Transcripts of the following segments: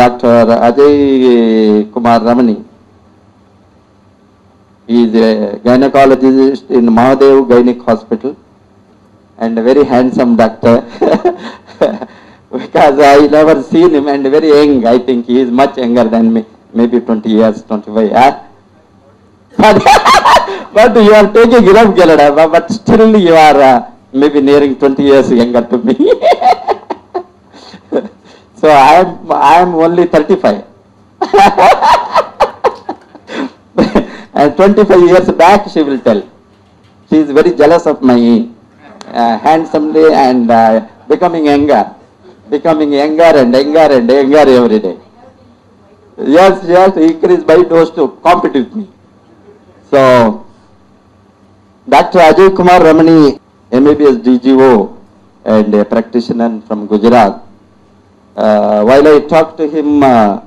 Dr. Ajay Kumar Ramani. He is a gynecologist in Mahadev Gynec Hospital and a very handsome doctor. because I never seen him and very young. I think he is much younger than me, maybe 20 years, 25 years. But, but you are taking enough, Gelada, but- but still you are uh, maybe nearing 20 years younger to me. So I am, I am only 35. and 25 years back she will tell. She is very jealous of my uh, handsomely and uh, becoming younger. Becoming younger and younger and younger every day. Yes, yes, increase my dose to compete with me. So, Dr. Ajay Kumar Ramani, MBBS DGO and a practitioner from Gujarat. Uh, while I talked to him, uh,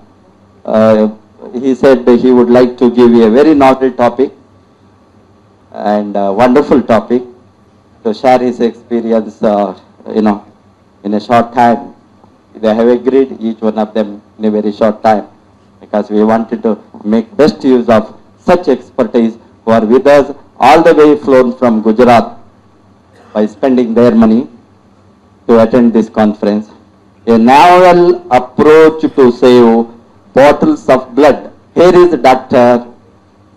uh, he said he would like to give a very novel topic and wonderful topic to share his experience, you know, in a short time. They have agreed, each one of them in a very short time, because we wanted to make best use of such expertise who are with us all the way flown from Gujarat by spending their money to attend this conference. A novel approach to save bottles of blood. Here is Dr.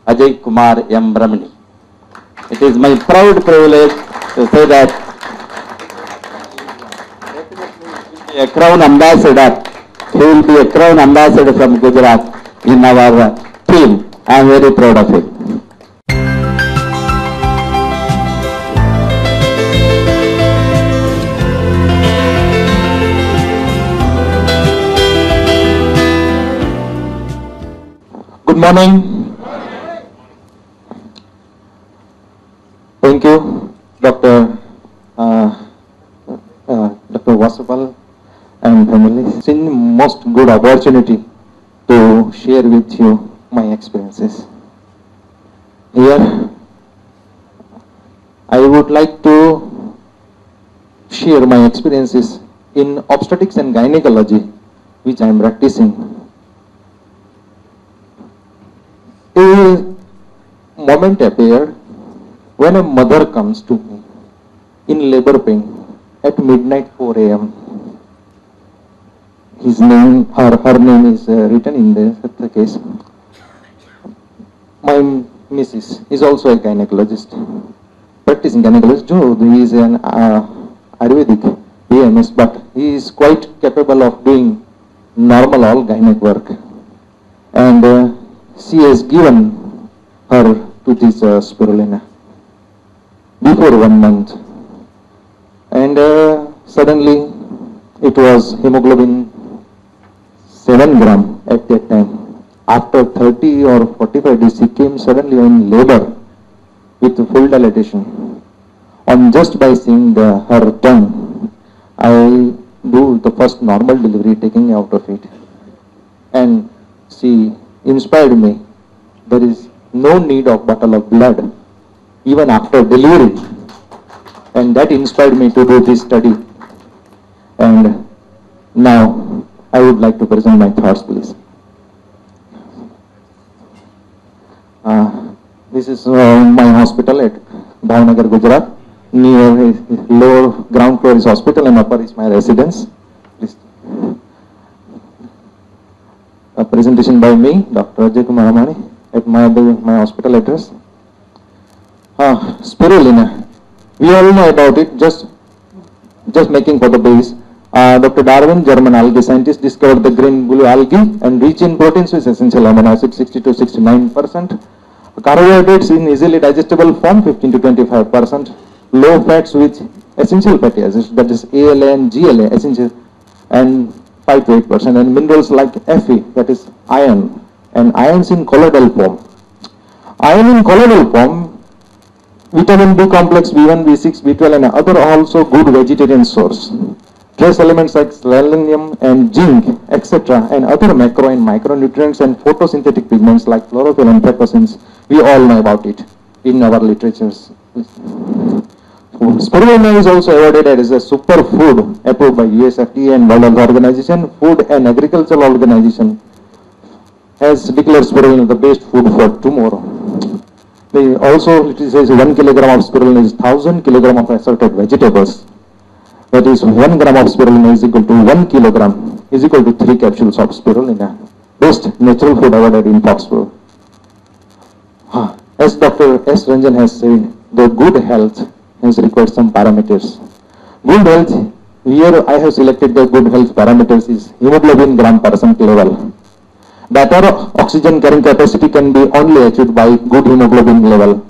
Ajay Kumar M. Brahmani. It is my proud privilege to say that a crown ambassador, he will be a crown ambassador from Gujarat in our uh, team. I am very proud of him. Morning. Thank you, Dr. Uh, uh, Dr. Wasapal and family. It's a most good opportunity to share with you my experiences. Here, I would like to share my experiences in obstetrics and gynecology, which I am practicing. A moment appeared when a mother comes to me in labor pain at midnight 4 a.m. His name, her, her name is uh, written in the, the case. My missus is also a gynecologist, practicing gynecologist. Joe, he is an uh, Ayurvedic AMS, but he is quite capable of doing normal all gynec work. And uh, she has given her to this uh, spirulina before one month. And uh, suddenly it was hemoglobin 7 gram at that time. After 30 or 45 days, she came suddenly in labor with full dilatation. On just by seeing the, her tongue, I do the first normal delivery, taking out of it. And she inspired me. There is no need of bottle of blood, even after delivery. And that inspired me to do this study. And now I would like to present my thoughts, please. Uh, this is uh, my hospital at Bhavnagar, Gujarat. Near lower ground floor is hospital and upper is my residence. Please. A presentation by me, Dr. Ajay Kumar Ramani, at my, my hospital address. Ah, spirulina. We all know about it, just, just making for the base. Uh, Dr. Darwin, German algae scientist, discovered the green blue algae and rich in proteins with essential amino acids 60 to 69 percent. Carbohydrates in easily digestible form 15 to 25 percent. Low fats with essential fatty acids that is ALA and GLA essential and 5 to 8 percent and minerals like Fe that is iron and ions in colloidal form. Iron in colloidal form vitamin B complex B1, B6, B12 and other also good vegetarian source. Trace elements like selenium and zinc, etc. and other macro and micronutrients and photosynthetic pigments like chlorophyll and pepsins. We all know about it in our literatures. Spirulina is also awarded as a super food approved by USFDA and World Health Organization. Food and Agricultural Organization has declared spirulina the best food for tomorrow. They also, it says one kilogram of spirulina is thousand kilogram of assorted vegetables. That is one gram of spirulina is equal to one kilogram is equal to three capsules of spirulina. Best natural food awarded in Foxborough. As Dr. S. Ranjan has said, the good health has required some parameters. Good health, here I have selected the good health parameters is hemoglobin gram percent level. Better oxygen carrying capacity can be only achieved by good hemoglobin level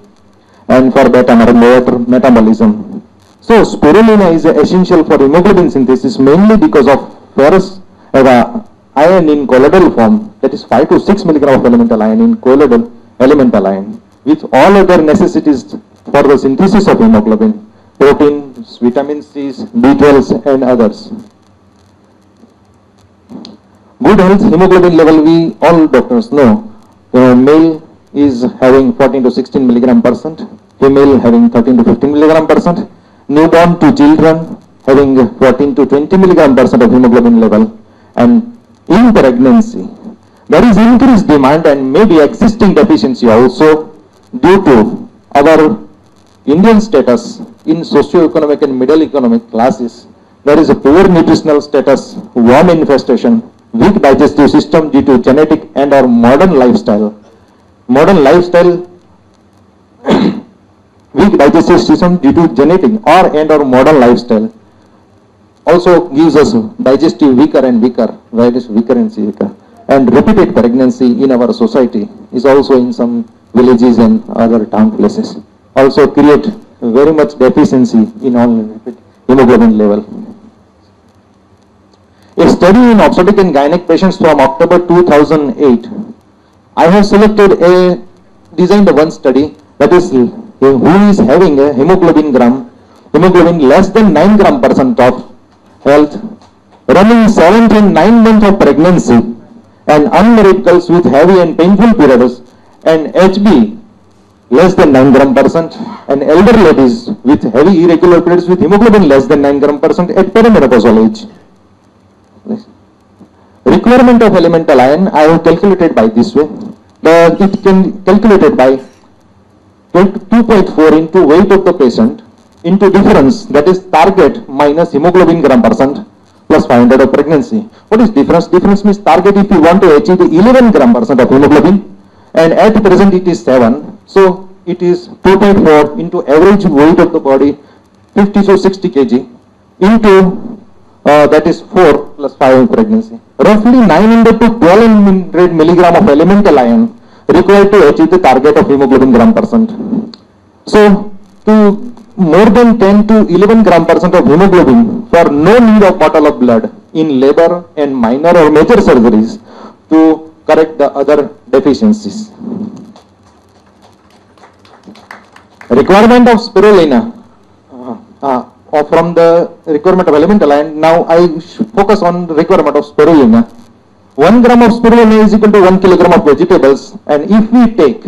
and for better meta- metabolism. So spirulina is essential for hemoglobin synthesis mainly because of ferrous uh, iron in colloidal form that is 5 to 6 milligram of elemental iron in colloidal elemental iron with all other necessities for the synthesis of hemoglobin, proteins, vitamin C's, B12s and others. Good health hemoglobin level, we all doctors know, uh, male is having 14 to 16 milligram percent, female having 13 to 15 milligram percent, newborn to children having 14 to 20 milligram percent of hemoglobin level, and in pregnancy, there is increased demand and maybe existing deficiency also due to our Indian status in socio-economic and middle economic classes. There is a poor nutritional status, worm infestation, weak digestive system due to genetic and or modern lifestyle. Modern lifestyle weak digestive system due to genetic or and or modern lifestyle also gives us digestive weaker and weaker, is weaker and weaker. And repeated pregnancy in our society is also in some villages and other town places. Also create very much deficiency in all hemoglobin level. A study in obstetric and gynec patients from October 2008. I have selected a, designed one study that is who is having a hemoglobin gram, hemoglobin less than 9 gram percent of health, running 7 to 9 months of pregnancy and unmarried girls with heavy and painful periods and HB less than 9 gram percent and elder ladies with heavy irregular periods with hemoglobin less than 9 gram percent at perimenopausal age. Requirement of elemental iron I have calculated by this way. The, it can calculated by 2.4 into weight of the patient into difference that is target minus hemoglobin gram percent plus 500 of pregnancy. What is difference? Difference means target if you want to achieve the 11 gram percent of hemoglobin and at present it is 7. So it is 2.4 into average weight of the body 50 to 60 kg into uh, that is 4 plus 5 in pregnancy. Roughly 900 to 1200 milligram of elemental iron required to achieve the target of hemoglobin gram percent. So, to more than 10 to 11 gram percent of hemoglobin for no need of bottle of blood in labor and minor or major surgeries to correct the other deficiencies. Requirement of spirulina uh, uh, or from the requirement of elemental iron. Now I focus on the requirement of spirulina. 1 gram of spirulina is equal to 1 kilogram of vegetables and if we take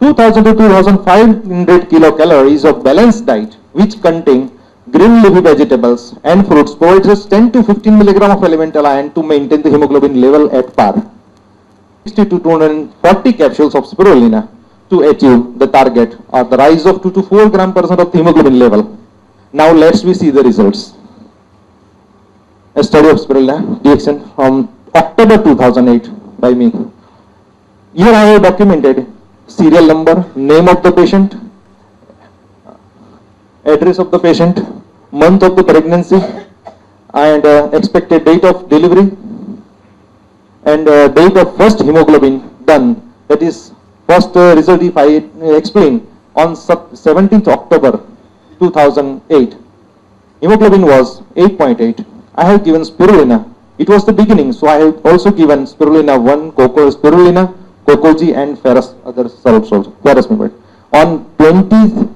2000 to 2500 kilocalories of balanced diet which contain green leafy vegetables and fruits provides us 10 to 15 milligram of elemental iron to maintain the hemoglobin level at par. 60 to 240 capsules of spirulina to achieve the target or the rise of 2 to 4 gram percent of the hemoglobin level. Now let's we see the results. A study of spirulina DXN from October 2008 by me. Here I have documented serial number, name of the patient, address of the patient, month of the pregnancy, and uh, expected date of delivery, and uh, date of first hemoglobin done. That is first result if I uh, explain on 17th October 2008. Hemoglobin was 8.8. I have given spirulina. It was the beginning, so I have also given spirulina 1, coco spirulina, Cocozhi and ferrous other salts also, ferrous membrane. On 20th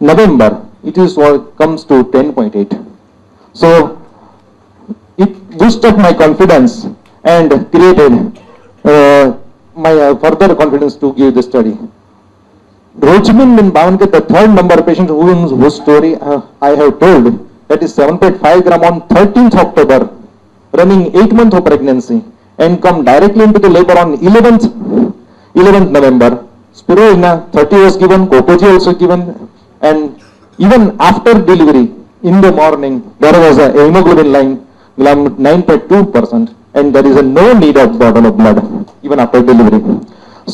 November, it is what comes to 10.8. So it boosted my confidence and created uh, my uh, further confidence to give the study. Rochman in Bhavanket, the third number patient whose, whose story uh, I have told, that is 7.5 gram on 13th October, running 8 months of pregnancy, and come directly into the labor on 11th, 11th November. Spirulina 30 was given, Cocozhi also given, and even after delivery, in the morning, there was a hemoglobin line, 9.2 percent, and there is a no need of bottle of blood, even after delivery.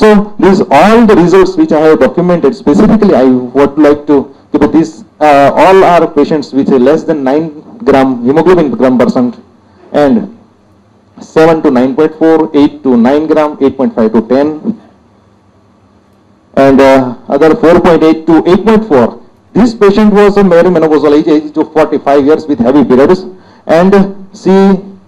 So these all the results which I have documented specifically, I would like to give this. Uh, all are patients with less than 9 gram hemoglobin gram percent and 7 to 9.4, 8 to 9 gram, 8.5 to 10 and uh, other 4.8 to 8.4. This patient was a menopausal age, age of 45 years with heavy periods and she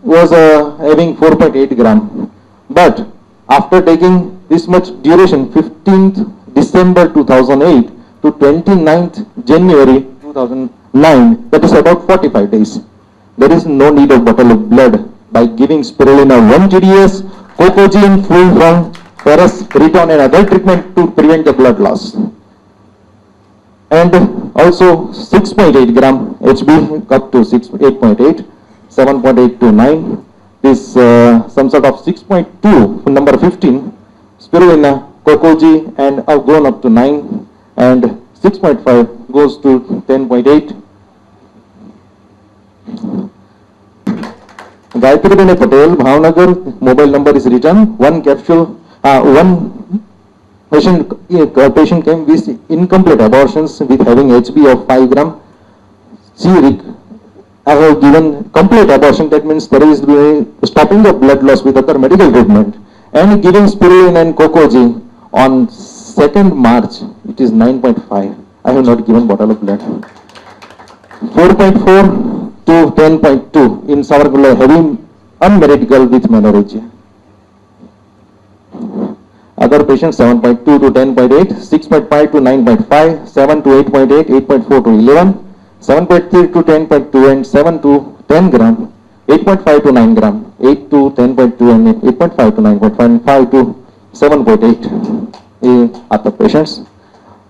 was uh, having 4.8 gram. But after taking this much duration, 15th December 2008 to 29th January 2009, that is about 45 days. There is no need of bottle of blood by giving spirulina 1 GDS, Cocozhi full from ferrous riton and other treatment to prevent the blood loss. And also 6.8 gram HB up to 6, 8.8, 7.8 to 9, this uh, some sort of 6.2 number 15 spirulina Cocozhi and have gone up to 9 and 6.5 goes to 10.8 Gayatri Bene Patel, Bhavnagar, mobile number is written, one capsule, uh, one patient, uh, patient came with incomplete abortions with having HB of 5 gram. She I have given complete abortion, that means there is the stopping of blood loss with other medical treatment and giving spirulina and cocoji on 2nd March, it is 9.5. I have not given bottle of blood. 4.4 to 10.2 in Savargula heavy unmarried girl with menorrhagia. Other patients 7.2 to 10.8, 6.5 to 9.5, 7 to 8.8, 8.4 to 11, 7.3 to 10.2 and 7 to 10 gram, 8.5 to 9 gram, 8 to 10.2 and 8.5 to 9.5 and 5 to 7.8 eh, are the patients.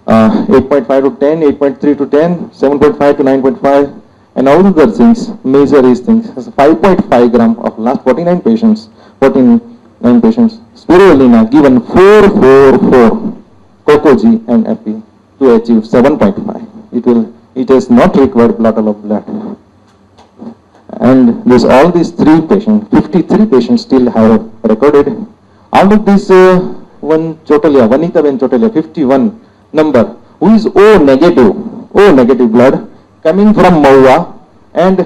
Uh, 8.5 to 10, 8.3 to 10, 7.5 to 9.5 and all other things, measure these things. 5.5 gram of last 49 patients, 49 patients, spirulina given 444 Cocozhi and epi to achieve 7.5. It will, it has not required bottle of blood. And this, all these three patients, 53 patients still have recorded. Out of this, uh, one Chotalia, Vanita Chotalia, 51 number, who is O negative, O negative blood, coming from Mahuva, and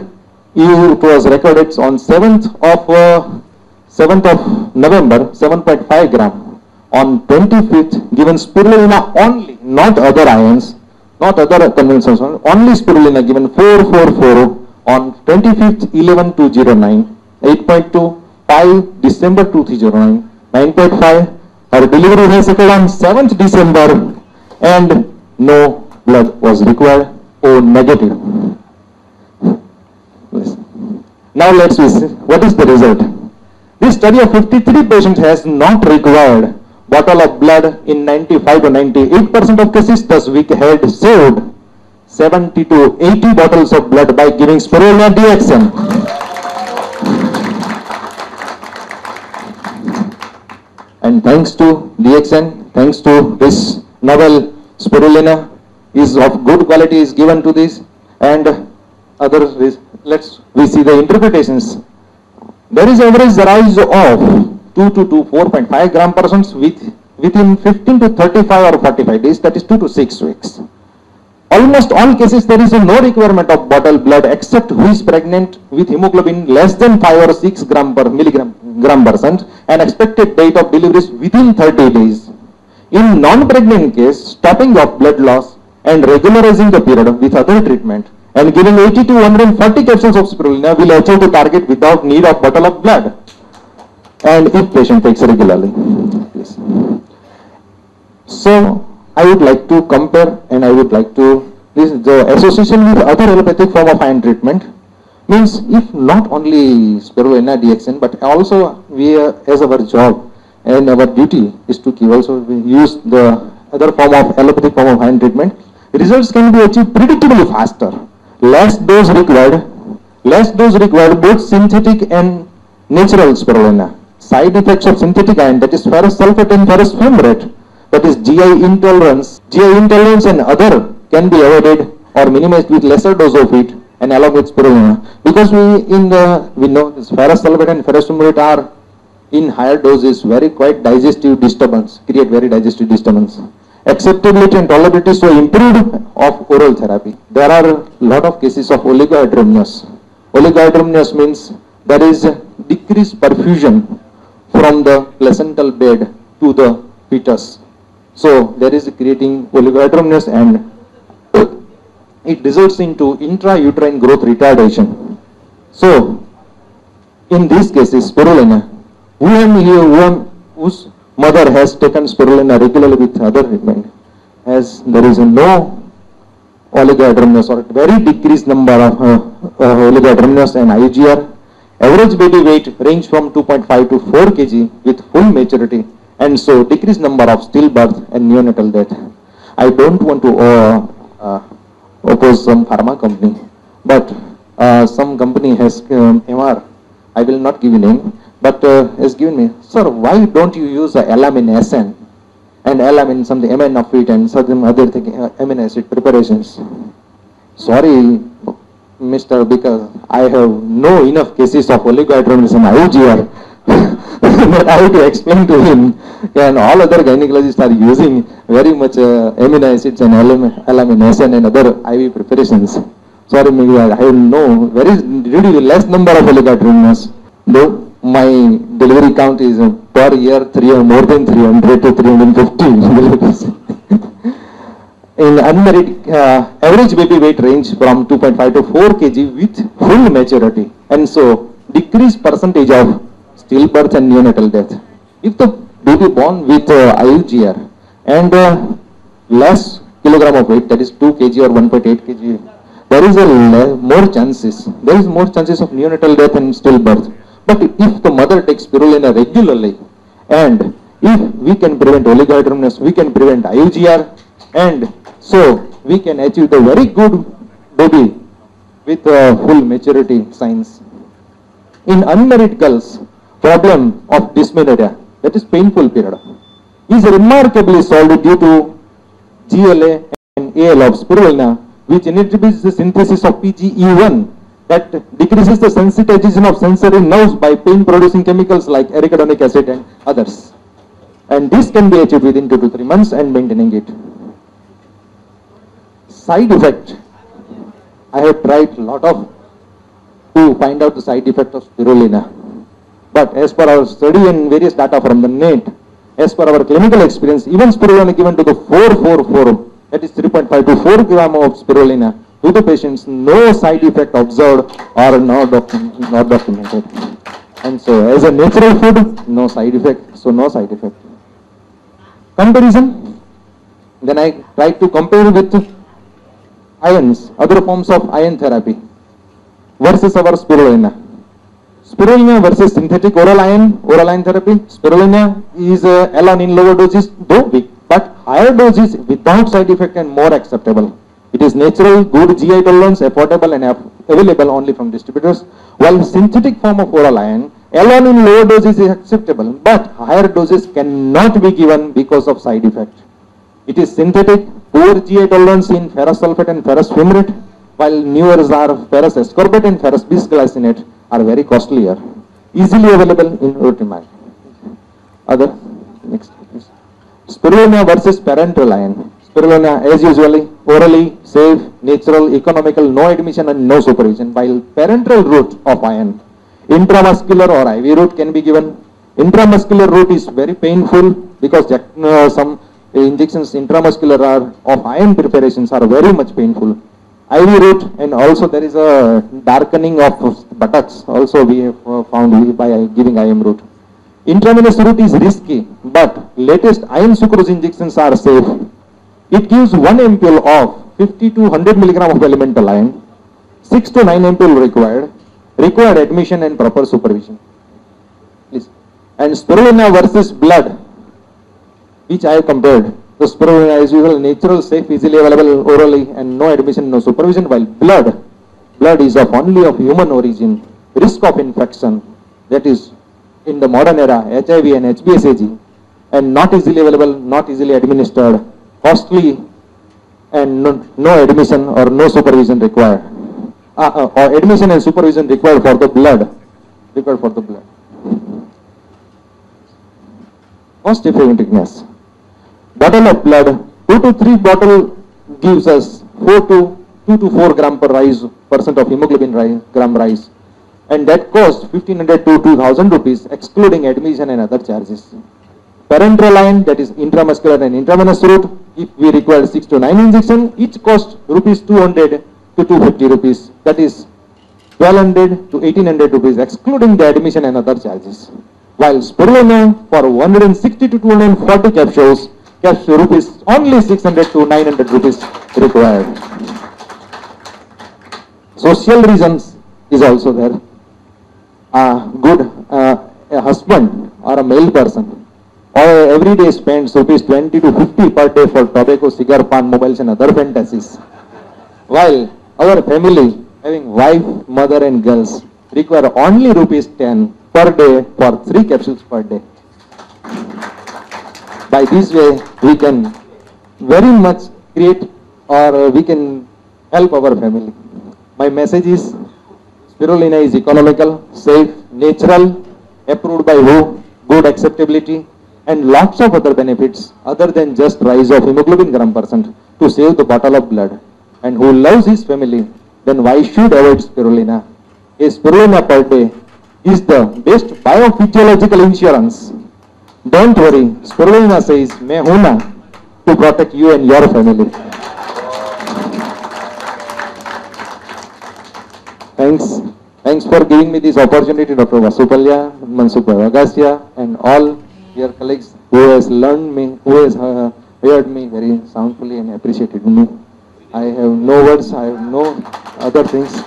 it was recorded on 7th of, uh, 7th of November, 7.5 gram. On 25th, given spirulina only, not other ions, not other conventions, only spirulina given 4440 on 25th 11 209 8.2 5 December 2009 9.5 her delivery has occurred on 7th December and no blood was required O negative. Now let's see what is the result? This study of 53 patients has not required bottle of blood in 95 to 98 percent of cases thus we had saved 70 to 80 bottles of blood by giving spirulina DXN. And thanks to DXN, thanks to this novel spirulina is of good quality is given to this and other is- let's we see the interpretations. There is average rise of 2 to 2, 4.5 gram persons with within 15 to 35 or 45 days that is 2 to 6 weeks. Almost all cases there is no requirement of bottle blood except who is pregnant with hemoglobin less than 5 or 6 gram per milligram gram percent and expected date of delivery is within 30 days. In non-pregnant case, stopping of blood loss and regularizing the period with other treatment and giving 80 to 140 capsules of spirulina will achieve the target without need of bottle of blood. And if patient takes regularly. Please. So I would like to compare and I would like to this the association with other allopathic form of iron treatment means if not only spirulina DXN but also we are, as our job and our duty is to keep also use the other form of allopathic form of iron treatment, results can be achieved predictably faster. Less dose required, less dose required both synthetic and natural spirulina. Side effects of synthetic iron that is ferrous sulfate and ferrous fumarate that is GI intolerance, GI intolerance and other can be avoided or minimized with lesser dose of it and along with spirulina. Because we in the we know this ferrous sulfate and ferrous fumarate are in higher doses very quite digestive disturbance, create very digestive disturbance. Acceptability and tolerability so improved of oral therapy. There are a lot of cases of oligohydramnios. Oligohydramnios means there is decreased perfusion from the placental bed to the fetus. So there is creating oligohydramnios and it results into intrauterine growth retardation. So in these cases, spirulina, woman here, woman whose mother has taken spirulina regularly with other treatment, as there is no oligohydramnios or very decreased number of uh, uh, and IUGR. Average baby weight range from 2.5 to 4 kg with full maturity and so decreased number of stillbirth and neonatal death. I don't want to uh, uh, oppose some pharma company, but uh, some company has um, MR, I will not give you name, but uh, has given me, sir, why don't you use the alamine SN and alamine something, MN of it and certain other thing, uh, amino acid preparations. Sorry, Mr. Because I have no enough cases of oligohydramnios and IUGR. but I have to explain to him, and all other gynecologists are using very much uh, amino acids and alam- alamine SN and other IV preparations. Sorry, maybe I I know very really less number of oligohydramnios. Though my delivery count is uh, per year three or more than 300 to 350 in unmarried uh, average baby weight range from 2.5 to 4 kg with full maturity and so decreased percentage of stillbirth and neonatal death. If the baby born with uh, IUGR and uh, less kilogram of weight that is 2 kg or 1.8 kg there is a more chances there is more chances of neonatal death and stillbirth but if the mother takes spirulina regularly and if we can prevent oligohydramnios we can prevent IUGR and so we can achieve the very good baby with uh, full maturity signs. In unmarried girls, problem of dysmenorrhea, that is painful period, is remarkably solved due to GLA and AL of spirulina, which inhibits the synthesis of PGE1 that decreases the sensitization of sensory nerves by pain-producing chemicals like arachidonic acid and others. And this can be achieved within 2 to 3 months and maintaining it side effect. I have tried a lot of to find out the side effect of spirulina. But as per our study and various data from the net as per our clinical experience even spirulina given to the 444 that is 3.5 to 4 gram of spirulina. To the patients no side effect observed or not, not documented. And so as a natural food no side effect. So no side effect. Comparison? Then i tried to compare with ions, other forms of ion therapy versus our spirulina. Spirulina versus synthetic oral ion, oral ion therapy. Spirulina is uh, alone in lower doses, though weak, but higher doses without side effect and more acceptable. It is natural, good GI tolerance, affordable and available only from distributors. While synthetic form of oral ion, alone in lower doses is acceptable, but higher doses cannot be given because of side effect. It is synthetic, poor GI tolerance in ferrous sulfate and ferrous fumarate, while newers are ferrous ascorbate and ferrous bisglycinate are very costlier. Easily available in Rutimag. Other, next. please. Spirulina versus parenteral ion. Spirulina, as usually, orally, safe, natural, economical, no admission and no supervision, while parenteral route of ion, intramuscular or IV route can be given. Intramuscular route is very painful because uh, some injections intramuscular are of iron preparations are very much painful. IV route and also there is a darkening of buttocks also we have uh, found by giving IM route. Intravenous route is risky, but latest iron sucrose injections are safe. It gives one ampule of 50 to 100 milligram of elemental iron, 6 to 9 ampule required, required admission and proper supervision. Please. And spirulina versus blood, which I have compared. the spirulina is usually natural, safe, easily available orally, and no admission, no supervision. While blood, blood is of only of human origin, risk of infection, that is in the modern era, HIV and HBsAg, and not easily available, not easily administered, costly, and no, no admission or no supervision required. Uh, uh, or admission and supervision required for the blood, required for the blood. Cost effectiveness. Bottle of blood, 2 to 3 bottle gives us 4 to 2 to 4 gram per rise, percent of hemoglobin rise, gram rise. And that costs 1500 to 2000 rupees excluding admission and other charges. Parenteral line that is intramuscular and intravenous route, if we require 6 to 9 injection, each cost rupees 200 to 250 rupees. That is 1200 to 1800 rupees excluding the admission and other charges. While spirulina for 160 to 240 capsules, capsule rupees only 600 to 900 rupees required. Social reasons is also there. A good uh, a husband or a male person or every day spends rupees 20 to 50 per day for tobacco, cigar, pan, mobiles and other fantasies. While our family having wife, mother and girls require only rupees 10 per day for 3 capsules per day. By this way, we can very much create or uh, we can help our family. My message is spirulina is economical, safe, natural, approved by WHO, good acceptability and lots of other benefits other than just rise of hemoglobin gram percent to save the bottle of blood. And who loves his family, then why should avoid spirulina? A spirulina per day is the best biophysiological insurance. Don't worry, spirulina says, मैं हूं ना to protect you and your family. Thanks. Thanks for giving me this opportunity, Dr. Vasupalya, Mansukh Bhavagasya, and all your colleagues who has learned me, who has uh, heard me very soundfully and appreciated me. I have no words, I have no other things.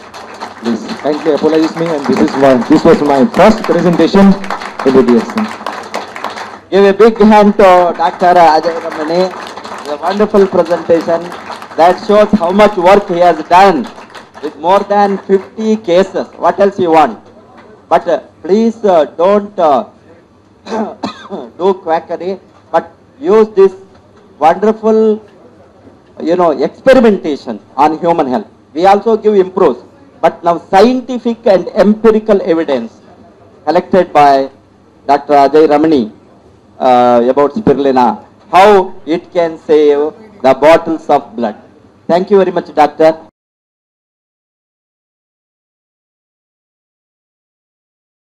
Please kindly apologize me, and this is my, this was my first presentation in the DSC. Give a big hand to Dr. Ajay Ramani. A wonderful presentation that shows how much work he has done with more than 50 cases. What else you want? But uh, please uh, don't uh, do quackery, but use this wonderful, you know, experimentation on human health. We also give improves, but now scientific and empirical evidence collected by Dr. Ajay Ramani uh, about spirulina, how it can save the bottles of blood. Thank you very much, doctor.